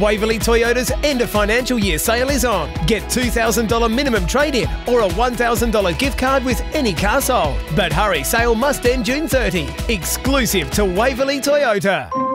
Waverley Toyota's end of financial year sale is on. Get $2,000 minimum trade in or a $1,000 gift card with any car sold. But hurry, sale must end June 30. Exclusive to Waverley Toyota.